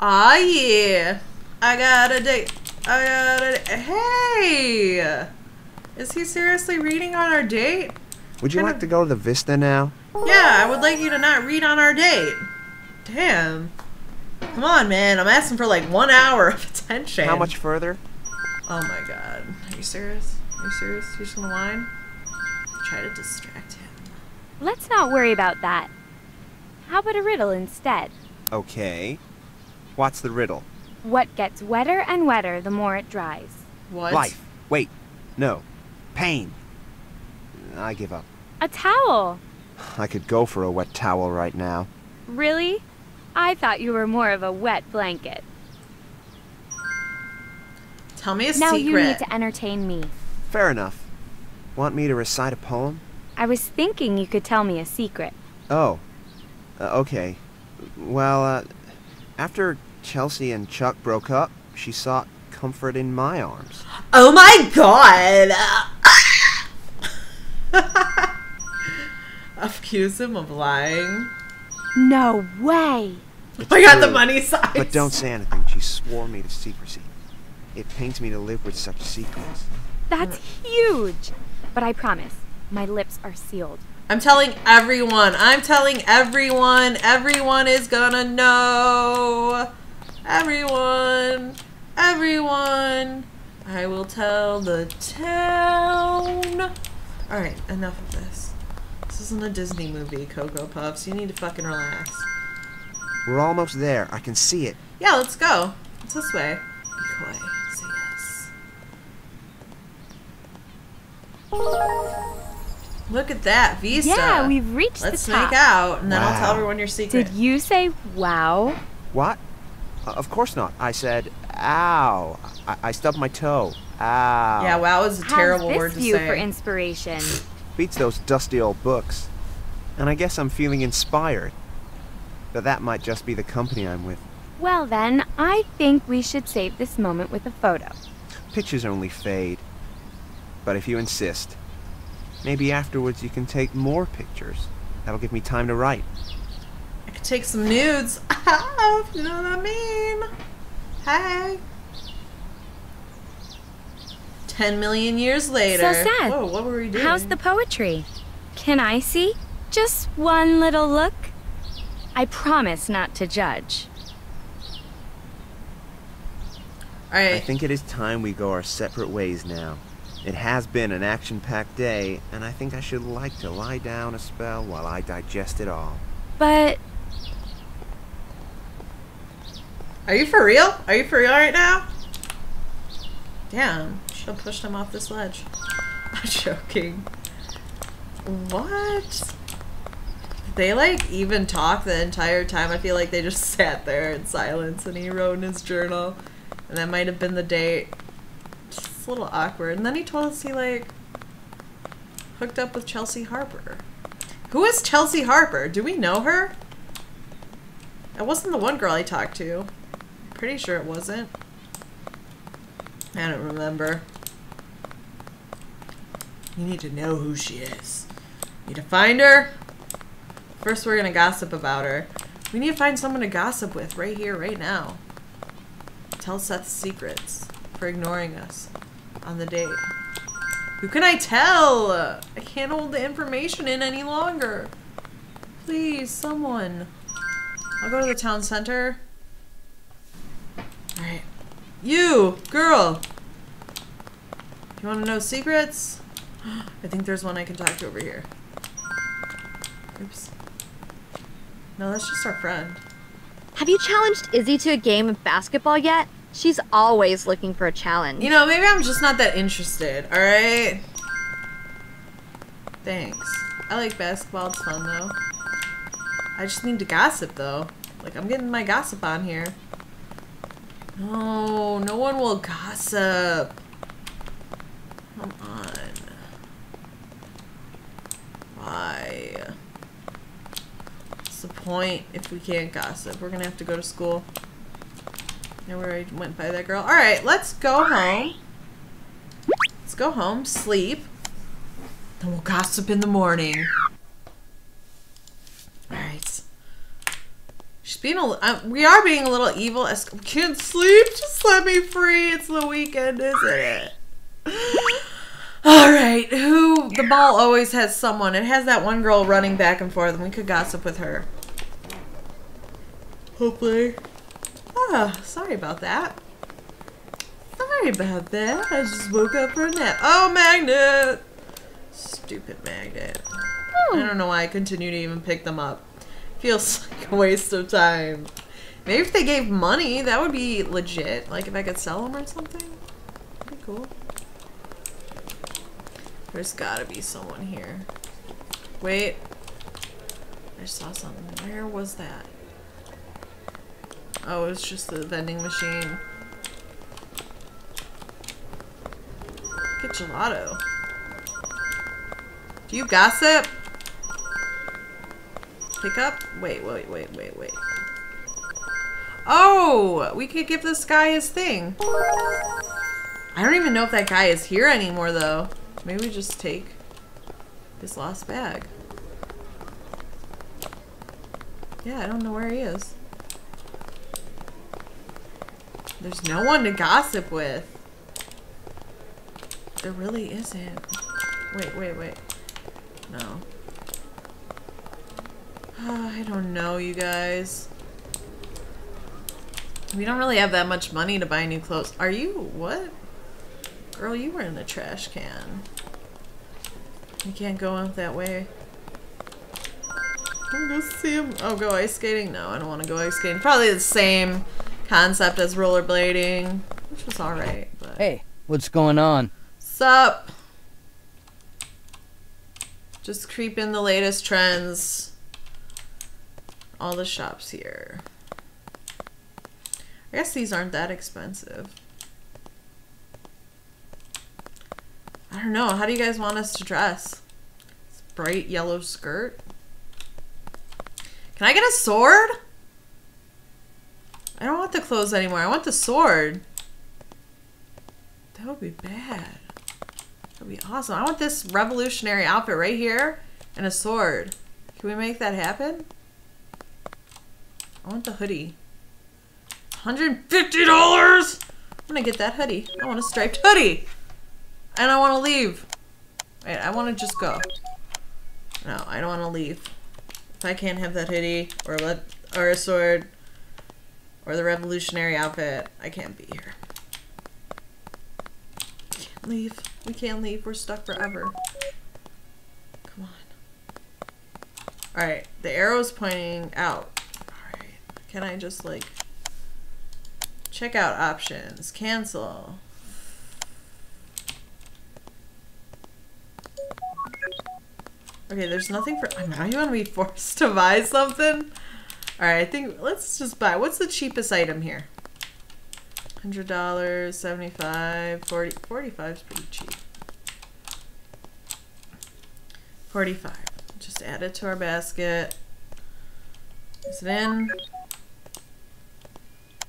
Ah, yeah. I got a date. I got a date. Hey! Is he seriously reading on our date? Would you Kind like of- to go to the Vista now? Yeah, I would like you to not read on our date. Damn. Come on, man. I'm asking for like one hour of attention. How much further? Oh my god. Are you serious? Are you serious? You're just gonna whine? Try to distract him. Let's not worry about that. How about a riddle instead? Okay. What's the riddle? What gets wetter and wetter the more it dries? What? Life. Wait. No. Pain. I give up. A towel! I could go for a wet towel right now. Really? I thought you were more of a wet blanket. Tell me a now secret. Now you need to entertain me. Fair enough. Want me to recite a poem? I was thinking you could tell me a secret. Oh. Uh, okay. Well, uh, after Chelsea and Chuck broke up, she sought comfort in my arms. Oh my god! Accuse him of lying. No way! Oh I got the money size. But don't say anything. She swore me to secrecy. It pains me to live with such secrets. That's huge! But I promise, my lips are sealed. I'm telling everyone. I'm telling everyone. Everyone is gonna know. Everyone. Everyone. I will tell the town. Alright, enough of this. This isn't a Disney movie, Cocoa Puffs. You need to fucking relax. We're almost there. I can see it. Yeah, let's go. It's this way. Be coy. Say yes. Look at that, Vista. Yeah, we've reached Let's the top. make out, and then I'll tell everyone your secret. Did you say wow? What? Uh, of course not. I said, ow. I, I stubbed my toe. Ow. Yeah, wow is a terrible How's word this to view say. for inspiration? Beats those dusty old books. And I guess I'm feeling inspired. But that might just be the company I'm with. Well then, I think we should save this moment with a photo. Pictures only fade. But if you insist, maybe afterwards you can take more pictures. That'll give me time to write. I could take some nudes. you know what I mean? Hey. Ten million years later. Seth, Whoa, what were we doing? How's the poetry? Can I see? Just one little look? I promise not to judge. All right. I think it is time we go our separate ways now. It has been an action packed day, and I think I should like to lie down a spell while I digest it all. But Are you for real? Are you for real right now? Damn, she'll push him off this ledge. I'm joking. What? Did They like even talk the entire time. I feel like they just sat there in silence and he wrote in his journal. And that might have been the date. Just a little awkward. And then he told us he like hooked up with Chelsea Harper. Who is Chelsea Harper? Do we know her? That wasn't the one girl I talked to. Pretty sure it wasn't. I don't remember. You need to know who she is. You Need to find her. First, we're gonna gossip about her. We need to find someone to gossip with right here, right now. Tell Seth's secrets for ignoring us on the date. Who can I tell? I can't hold the information in any longer. Please, someone. I'll go to the town center. You, girl! You want to know secrets? I think there's one I can talk to over here. Oops. No, that's just our friend. Have you challenged Izzy to a game of basketball yet? She's always looking for a challenge. You know, maybe I'm just not that interested, alright? Thanks. I like basketball, it's fun though. I just need to gossip though. Like, I'm getting my gossip on here. No, no one will gossip. Come on. Why? What's the point if we can't gossip? We're gonna have to go to school. Now we already went by that girl. Alright, let's go home. Let's go home, sleep. Then we'll gossip in the morning. Alright. She's being a, uh, we are being a little evil. As can't sleep. Just let me free. It's the weekend, isn't it? All right. Who the ball always has someone. It has that one girl running back and forth, and we could gossip with her. Hopefully. Ah, sorry about that. Sorry about that. I just woke up for a nap. Oh, magnet. Stupid magnet. I don't know why I continue to even pick them up. Feels like a waste of time. Maybe if they gave money, that would be legit. Like if I could sell them or something. That'd be cool. There's gotta be someone here. Wait. I saw something. Where was that? Oh, it's just the vending machine. Get gelato. Do you gossip? Pick up? Wait, wait, wait, wait, wait. Oh, we could give this guy his thing. I don't even know if that guy is here anymore, though. Maybe we just take his lost bag. Yeah, I don't know where he is. There's no one to gossip with. There really isn't. Wait, wait, wait. No. I don't know, you guys. We don't really have that much money to buy new clothes. Are you? What? Girl, you were in the trash can. You can't go out that way. I'm gonna see him. Oh, go ice skating? No, I don't want to go ice skating. Probably the same concept as rollerblading, which was alright, but... Hey, what's going on? Sup? Just creep in the latest trends. All the shops here. I guess these aren't that expensive. I don't know. How do you guys want us to dress? Bright yellow skirt? Can I get a sword? I don't want the clothes anymore. I want the sword. That would be bad. That would be awesome. I want this revolutionary outfit right here and a sword. Can we make that happen? I want the hoodie. $150! I'm gonna get that hoodie. I want a striped hoodie. And I want to leave. Wait, I want to just go. No, I don't want to leave. If I can't have that hoodie or let or a sword or the revolutionary outfit, I can't be here. Can't leave. We can't leave. We're stuck forever. Come on. Alright, the arrow's pointing out. Can I just like checkout options? Cancel. Okay, there's nothing for. Now you want to be forced to buy something? Alright, I think let's just buy. What's the cheapest item here? $100, 75 40 45 is pretty cheap. 45 Just add it to our basket. Is it in?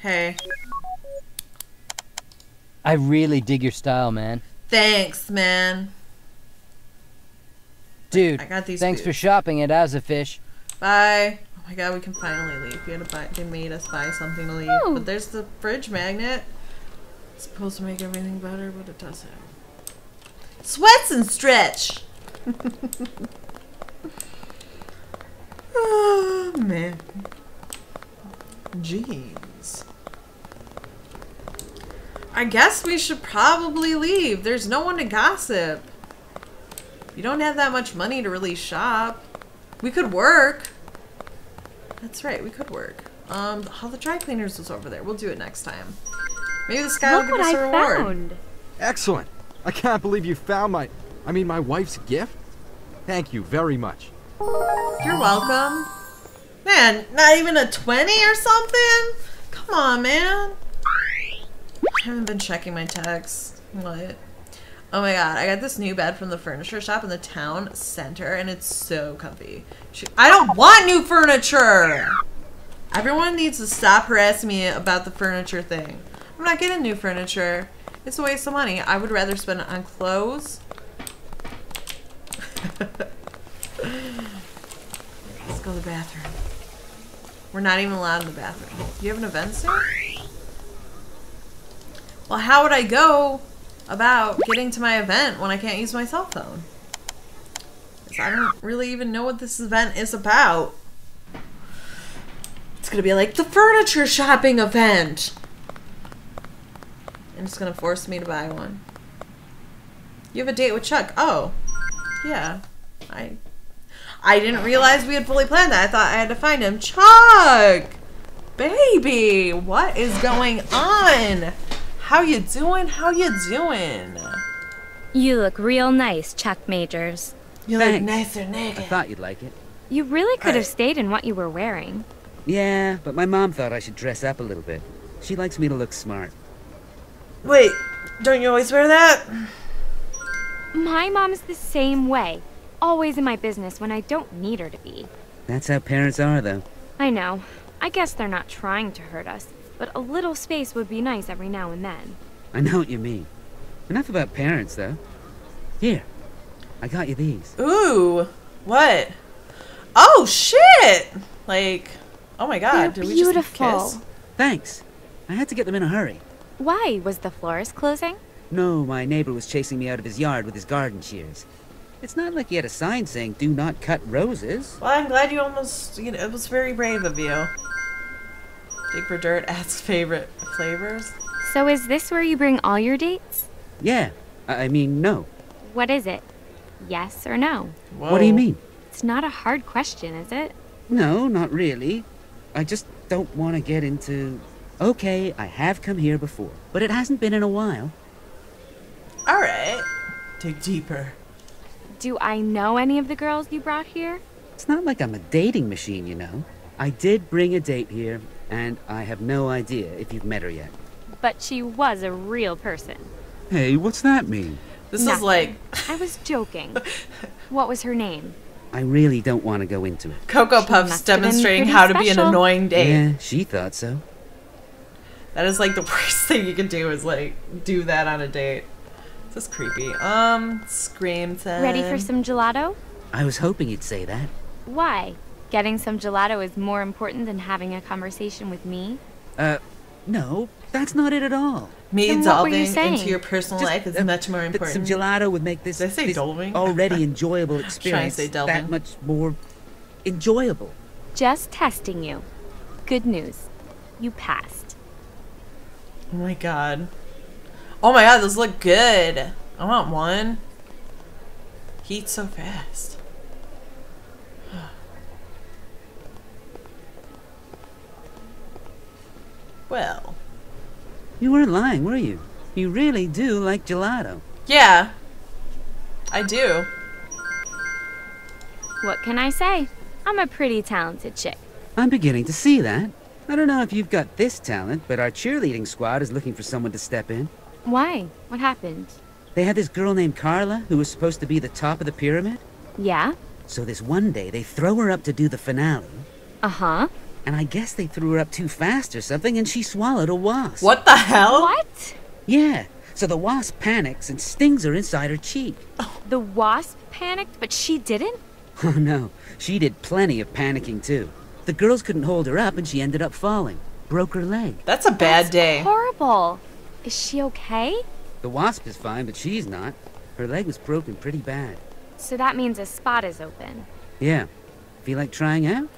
Hey. I really dig your style, man. Thanks, man. Dude, I got these thanks for shopping at Azafish. Bye. Oh my god, we can finally leave. We had to buy. They made us buy something to leave. Oh. But there's the fridge magnet. It's supposed to make everything better, but it doesn't. Sweats and stretch. oh man. Jeans. I guess we should probably leave. There's no one to gossip. You don't have that much money to really shop. We could work. That's right, we could work. Um, how the dry cleaners was over there. We'll do it next time. Maybe this guy Look will give us a I reward. found. Excellent. I can't believe you found my, I mean, my wife's gift. Thank you very much. You're welcome. Man, not even a 20 or something? Come on, man. I haven't been checking my texts. What? Oh my god, I got this new bed from the furniture shop in the town center and it's so comfy. Sh- I don't want new furniture! Everyone needs to stop harassing me about the furniture thing. I'm not getting new furniture. It's a waste of money. I would rather spend it on clothes. Let's go to the bathroom. We're not even allowed in the bathroom. Do you have an event soon? Well, how would I go about getting to my event when I can't use my cell phone? 'Cause I don't really even know what this event is about. It's gonna be like the furniture shopping event. And it's gonna force me to buy one. You have a date with Chuck. Oh. Yeah. I I didn't realize we had fully planned that. I thought I had to find him. Chuck! Baby, what is going on? How you doing? How you doing? You look real nice, Chuck Majors. You Thanks. look nicer I naked. I thought you'd like it. You really could have stayed in what you were wearing. Yeah, but my mom thought I should dress up a little bit. She likes me to look smart. Wait, don't you always wear that? My mom's the same way. Always in my business when I don't need her to be. That's how parents are, though. I know. I guess they're not trying to hurt us, but a little space would be nice every now and then. I know what you mean. Enough about parents, though. Here, I got you these. Ooh, what? Oh shit! Like, oh my god, They're did we just beautiful. kiss? Thanks. I had to get them in a hurry. Why? Was the florist closing? No, my neighbor was chasing me out of his yard with his garden shears. It's not like he had a sign saying, do not cut roses. Well, I'm glad you almost, you know, it was very brave of you. Dig for dirt adds favorite flavors. So is this where you bring all your dates? Yeah, I I mean, no. What is it? Yes or no? What do you mean? It's not a hard question, is it? No, not really. I just don't want to get into. Okay, I have come here before, but it hasn't been in a while. Alright. Dig deeper. Do I know any of the girls you brought here? It's not like I'm a dating machine, you know. I did bring a date here, and I have no idea if you've met her yet. But she was a real person. Hey, what's that mean? This is like I was joking. what was her name? I really don't want to go into it. Cocoa She Puffs must have been demonstrating how to be an annoying date. Yeah, she thought so. That is like the worst thing you can do is like do that on a date. This is creepy. Um, scream time. Ready for some gelato? I was hoping you'd say that. Why? Getting some gelato is more important than having a conversation with me? Uh, no, that's not it at all. Me Then what you delving into your personal Just, life is uh, much more That important. some gelato would make this, Did I say this delving? already enjoyable trying to experience say that much more enjoyable. Just testing you. Good news. You passed. Oh my god. Oh my god, those look good. I want one. He eats so fast. Well, You weren't lying, were you? You really do like gelato. yeah. I do. What can I say? I'm a pretty talented chick. I'm beginning to see that. I don't know if you've got this talent, but our cheerleading squad is looking for someone to step in. Why? What happened? They had this girl named Carla who was supposed to be the top of the pyramid. Yeah? So this one day they throw her up to do the finale, Uh huh. and I guess they threw her up too fast or something, and she swallowed a wasp. What the hell? What? Yeah. So the wasp panics and stings her inside her cheek. The wasp panicked, but she didn't? Oh no, she did plenty of panicking too. The girls couldn't hold her up, and she ended up falling. Broke her leg. That's a bad That's day. Horrible. Is she okay? The wasp is fine, but she's not. Her leg was broken pretty bad. So that means a spot is open. Yeah. Feel like trying out?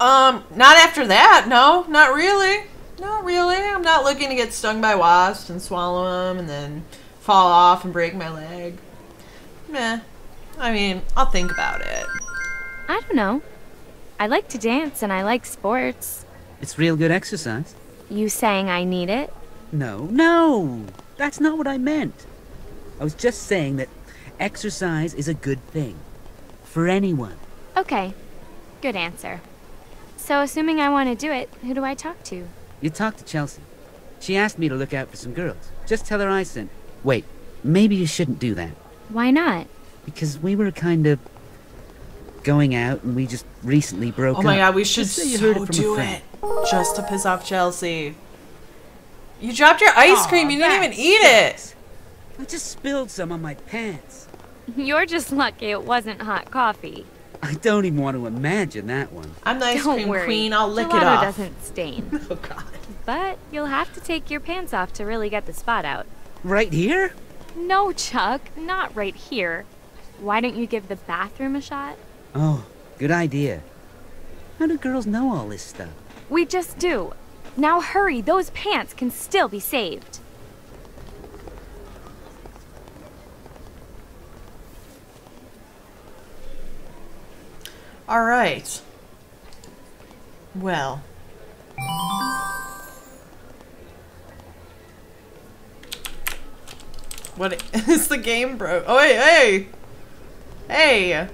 Um, not after that. No, not really. Not really. I'm not looking to get stung by wasps and swallow them and then fall off and break my leg. Meh. I mean, I'll think about it. I don't know. I like to dance and I like sports. It's real good exercise. You saying I need it? No, no! That's not what I meant. I was just saying that exercise is a good thing. For anyone. Okay. Good answer. So, assuming I want to do it, who do I talk to? You talk to Chelsea. She asked me to look out for some girls. Just tell her I sent. Wait, maybe you shouldn't do that. Why not? Because we were kind of going out and we just recently broke oh up. Oh up. my god, we should Just say heard so it from do friend. it. Just to piss off Chelsea. You dropped your ice Aw, cream. You didn't even that eat it. I just spilled some on my pants. You're just lucky it wasn't hot coffee. I don't even want to imagine that one. I'm the ice Don't cream worry. queen. I'll lick Gelato it off. doesn't stain. Oh god. but you'll have to take your pants off to really get the spot out. Right here? No, Chuck, not right here. Why don't you give the bathroom a shot? Oh, good idea. How do girls know all this stuff? We just do. Now hurry, those pants can still be saved. All right. Well. What is the game, bro? Oh, hey, hey! Hey!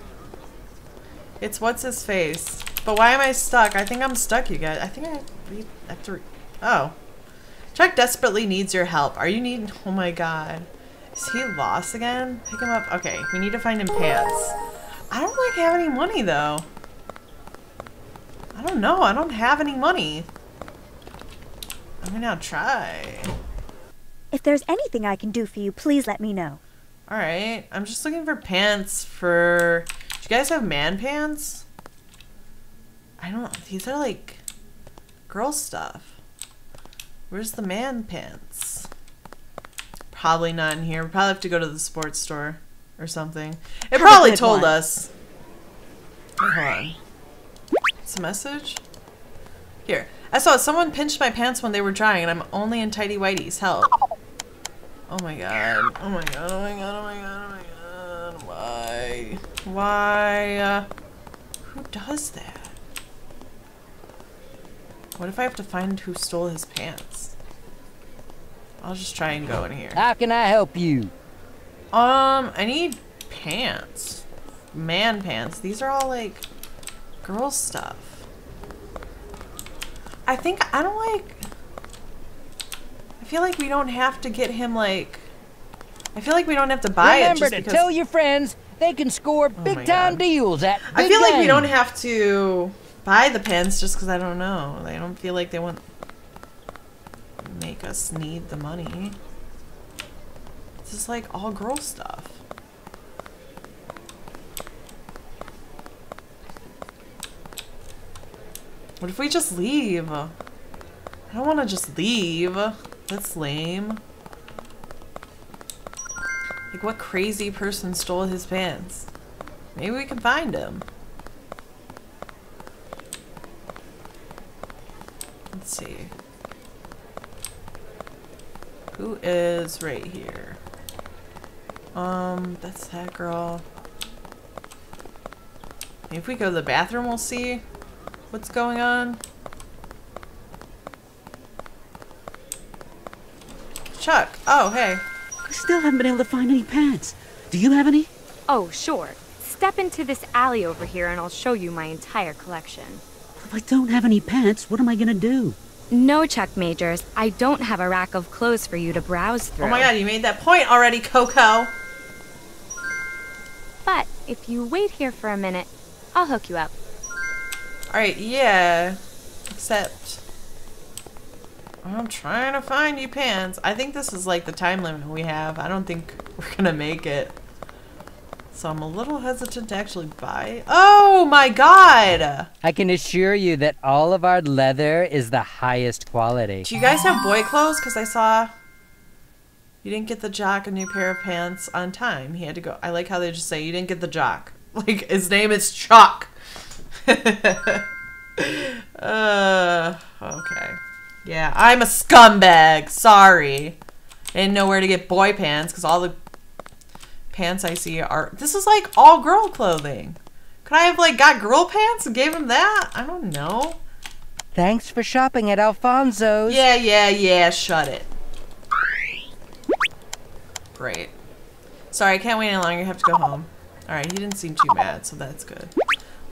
It's what's his face. But why am I stuck? I think I'm stuck, you guys. I think I read have to. Oh. Chuck desperately needs your help. Are you need? Oh my god. Is he lost again? Pick him up. Okay, we need to find him pants. I don't like have any money though. I don't know. I don't have any money. I'm gonna try. If there's anything I can do for you, please let me know. Alright. I'm just looking for pants for... Do you guys have man pants? I don't... These are like... Girl stuff. Where's the man pants? Probably not in here. We probably have to go to the sports store or something. It probably told one. us. Hold on. It's a message? Here. I saw someone pinched my pants when they were drying and I'm only in tidy whities. Help. Oh my god. Oh my god. Oh my god. Oh my god. Oh my god. Why? Why? Uh, who does that? What if I have to find who stole his pants? I'll just try and go in here. How can I help you? Um, I need pants. Man pants. These are all like girl stuff. I think I don't like I feel like we don't have to get him like I feel like we don't have to buy it Remember to because tell your friends they can score my big time God. deals at I feel like we don't have to buy the pants just because I don't know. I don't feel like they want make us need the money. This is like all girl stuff. What if we just leave? I don't want to just leave. That's lame. Like, what crazy person stole his pants? Maybe we can find him. Let's see. Who is right here? Um, that's that girl. If we go to the bathroom, we'll see what's going on. Chuck. Oh, hey. I still haven't been able to find any pants. Do you have any? Oh, sure. Step into this alley over here and I'll show you my entire collection. If I don't have any pants, what am I gonna do? No, Chuck Majors. I don't have a rack of clothes for you to browse through. Oh my god, you made that point already, Coco. But if you wait here for a minute, I'll hook you up. Alright, yeah. Except. I'm trying to find you pants. I think this is like the time limit we have. I don't think we're gonna make it. So I'm a little hesitant to actually buy. Oh my god! I can assure you that all of our leather is the highest quality. Do you guys have boy clothes? Because I saw you didn't get the jock a new pair of pants on time. He had to go. I like how they just say you didn't get the jock. Like his name is Chuck. uh, okay. Yeah, I'm a scumbag. Sorry. I didn't know where to get boy pants because all the pants I see are. This is like all girl clothing. Could I have like got girl pants and gave him that? I don't know. Thanks for shopping at Alfonso's. Yeah, yeah, yeah, shut it. Great. Sorry, I can't wait any longer. I have to go home. Alright, he didn't seem too mad, so that's good.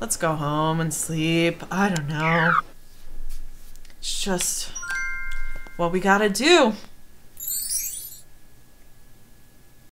Let's go home and sleep. I don't know. It's just what we gotta do.